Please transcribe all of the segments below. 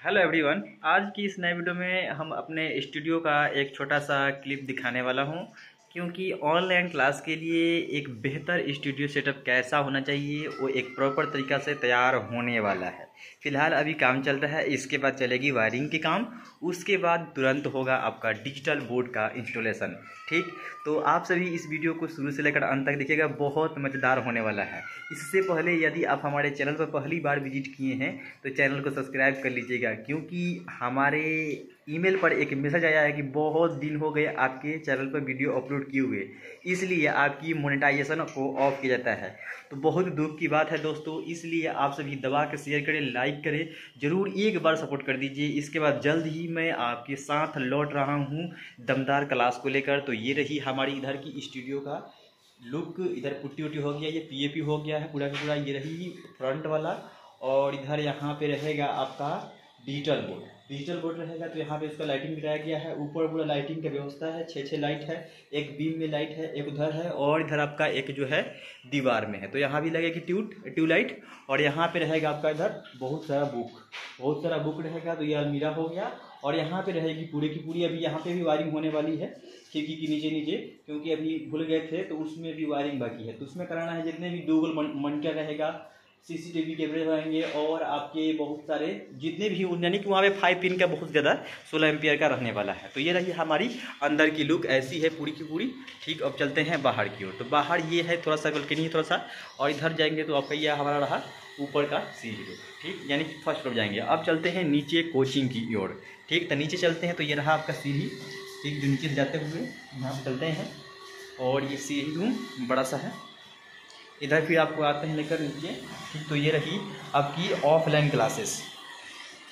Hello everyone आज की इस नए वीडियो में हम अपने स्टूडियो का एक छोटा सा क्लिप दिखाने वाला हूँ। क्योंकि ऑनलाइन क्लास के लिए एक बेहतर स्टूडियो सेटअप कैसा होना चाहिए, वो एक प्रॉपर तरीका से तैयार होने वाला है। फ़िलहाल अभी काम चल रहा है, इसके बाद चलेगी वायरिंग के काम, उसके बाद तुरंत होगा आपका डिजिटल बोर्ड का इंस्टॉलेशन, ठीक? तो आप सभी इस वीडियो को शुरू से लेकर अंत तक देखिएगा, बहुत मज़ेदार होने वाला है। इससे पहले यदि आप हमारे चैनल पर पहली बार विज़िट किए हैं तो चैनल को सब्सक्राइब कर लीजिएगा, क्योंकि हमारे ईमेल पर एक मैसेज आया है कि बहुत दिन हो गए आपके चैनल पर वीडियो अपलोड किए हुए, इसलिए आपकी मोनेटाइजेशन को ऑफ़ किया जाता है। तो बहुत दुख की बात है दोस्तों, इसलिए आप सभी दबा कर शेयर करें लाइक करें, ज़रूर एक बार सपोर्ट कर दीजिए। इसके बाद जल्द ही मैं आपके साथ लौट रहा हूँ दमदार क्लास को लेकर। तो ये रही हमारी इधर की स्टूडियो का लुक इधर पुट्टी उट्टी हो गया, ये पीएपी हो गया है पूरा का पूरा, ये रही फ्रंट वाला। और इधर यहाँ पे रहेगा आपका डिजिटल बोर्ड डिजिटल बोर्ड रहेगा तो यहाँ पे इसका लाइटिंग कराया गया है। ऊपर पूरा लाइटिंग का व्यवस्था है। छः छः लाइट है। एक बीम में लाइट है, एक उधर है और इधर आपका एक जो है दीवार में है। तो यहाँ भी लगेगी ट्यूब ट्यूबलाइट और यहाँ पे रहेगा आपका इधर बहुत सारा बुक बहुत सारा बुक रहेगा तो ये अलमीरा हो गया और यहाँ पे रहेगी पूरी की पूरी। अभी यहाँ पे भी वायरिंग होने वाली है, खिड़की की नीचे नीचे क्योंकि अभी भूल गए थे तो उसमें भी वायरिंग बाकी है। तो उसमें कराना है जितने भी डूगल मंटर रहेगा सीसीटीवी कैमरे रहेंगे और आपके बहुत सारे जितने भी यानी कि वहाँ पे फाइव पिन का बहुत ज़्यादा सोलह एम्पियर का रहने वाला है। तो ये रही हमारी अंदर की लुक ऐसी है पूरी की पूरी। ठीक, अब चलते हैं बाहर की ओर। तो बाहर ये है थोड़ा सा बल्कनी थोड़ा सा, और इधर जाएँगे तो आपका यह हमारा रहा ऊपर का सीढ़ी ठीक, यानी कि फ़र्स्ट फ्लोर जाएँगे। अब चलते हैं नीचे कोचिंग की ओर। ठीक तो नीचे चलते हैं तो ये रहा आपका सीढ़ी ठीक, जो नीचे जाते हुए यहाँ पर चलते हैं। और ये सीढ़ी रूम बड़ा सा है। इधर फिर आपको आते हैं लेकर नीचे। ठीक तो ये रही आपकी ऑफलाइन क्लासेस।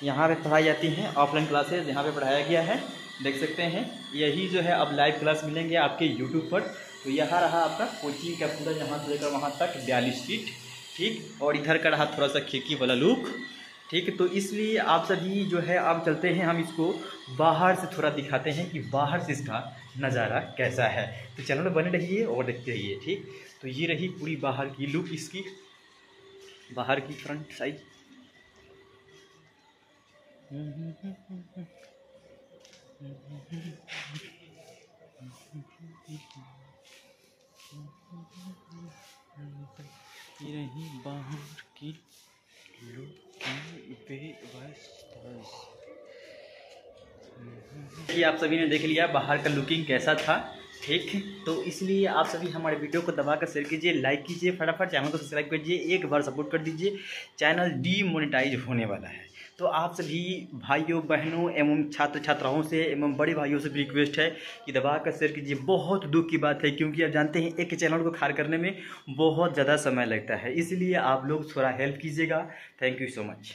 यहाँ पे पढ़ाई जाती हैं, ऑफलाइन क्लासेस यहाँ पे पढ़ाया गया है। देख सकते हैं, यही जो है अब लाइव क्लास मिलेंगे आपके यूट्यूब पर। तो यहाँ रहा आपका कोचिंग का पूरा, यहाँ से लेकर वहाँ तक बयालीस फीट ठीक? और इधर का रहा थोड़ा सा खिड़की वाला लुक ठीक? तो इसलिए आप सभी जो है आप चलते हैं हम इसको बाहर से थोड़ा दिखाते हैं कि बाहर से इसका नज़ारा कैसा है। तो चैनल में बने रहिए और देखते रहिए, ठीक? तो ये रही पूरी बाहर की लुक इसकी। बाहर की फ्रंट साइड ये रही बाहर कि आप सभी ने देख लिया बाहर का लुकिंग कैसा था। ठीक। तो इसलिए आप सभी हमारे वीडियो को दबाकर शेयर कीजिए लाइक कीजिए, फटाफट चैनल को सब्सक्राइब कीजिए, एक बार सपोर्ट कर दीजिए। चैनल डीमोनेटाइज होने वाला है। तो आप सभी भाइयों, बहनों एवं छात्र छात्राओं से एवं बड़े भाइयों से भी रिक्वेस्ट है कि दबा कर शेयर कीजिए। बहुत दुख की बात है, क्योंकि आप जानते हैं, एक चैनल को खार करने में बहुत ज़्यादा समय लगता है। इसलिए आप लोग थोड़ा हेल्प कीजिएगा। Thank you so much